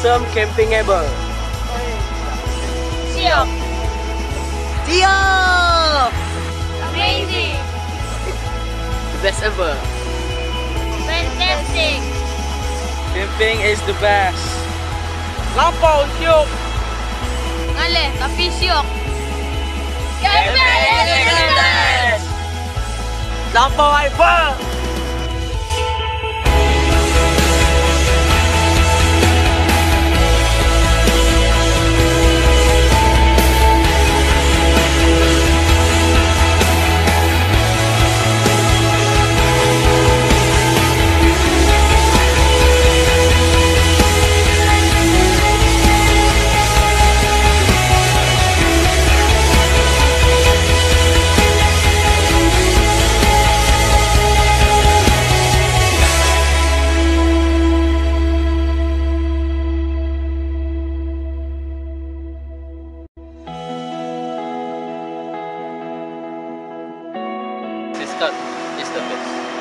camping ever. Siok. Siap! Amazing. The Best ever. Fantastic. Camping is the best. Lampau, syuk. Ngale, tapi siok. Camping is the best. Lampau, Iper. that is the best.